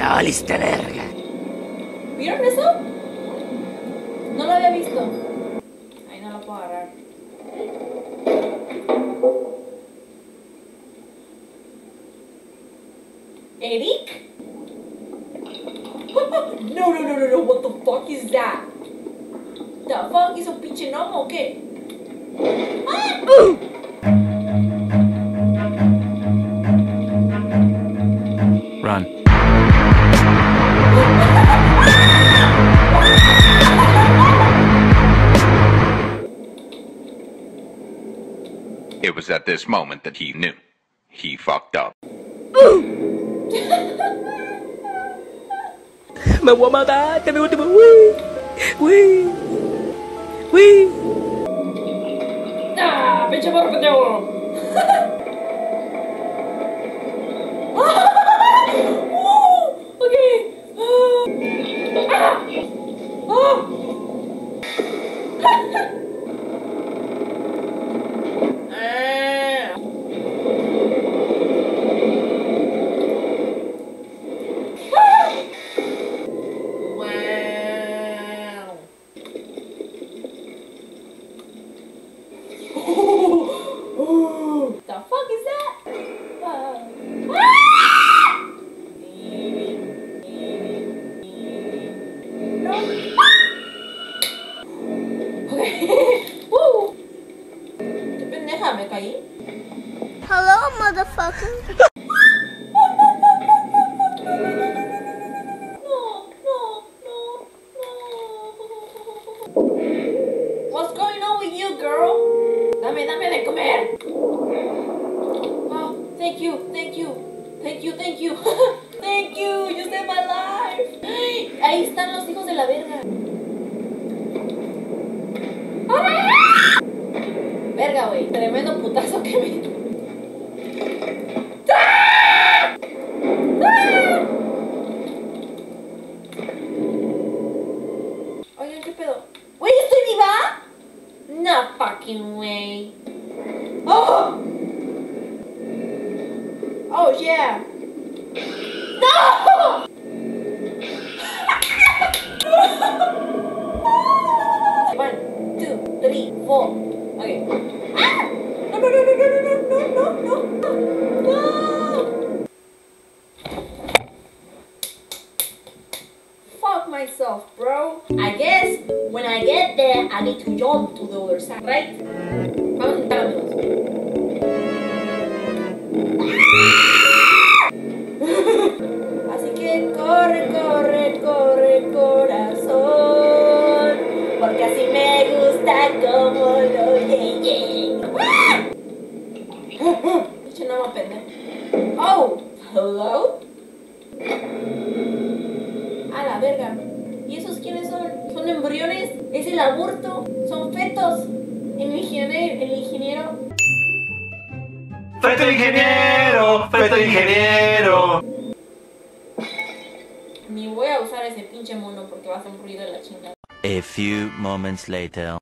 Ya. ¿Vieron eso? No lo había visto. Ahí no lo puedo agarrar. ¿Eric? No, no, no, no, no, what the fuck is that? The fuck is un pinche gnomo o qué? Run. It was at this moment that he knew. He fucked up. Me voy a matar, te me voy a Uy, uy, uy. ¡Ah! ¡Pinche morro pendejo! Ok. ¡Ah! ¡Ah! ¡Ah! Hello, motherfucker. No, no, no, no. What's going on with you, girl? Dame, dame de comer. Oh, thank you, thank you, thank you, thank you, thank you. You saved my life. Ahí están los hijos de la verga. ¡Ah! Verga, güey. Tremendo putazo que me. ¡Ah! Oigan, ¿qué pedo? ¡Güey, estoy viva! No fucking way. ¡Oh! Oh, yeah. ¡No! Okay. ¡Ah! No, no, no, no, no, no, no, no, no, no. Fuck myself, bro. I guess when I get there, I need to jump to the other side, right? Vamos a intentar. Así que corre, corre, corre, corazón. Porque así me gusta como lo ye Pinche no pendejo. Oh, hello. A la verga. ¿Y esos quiénes son? ¿Son embriones? ¿Es el aborto? ¿Son fetos? El ingeniero, el ingeniero. ¡Feto ingeniero! ¡Feto ingeniero! Ni voy a usar ese pinche mono porque va a hacer un ruido de la chingada. A few moments later.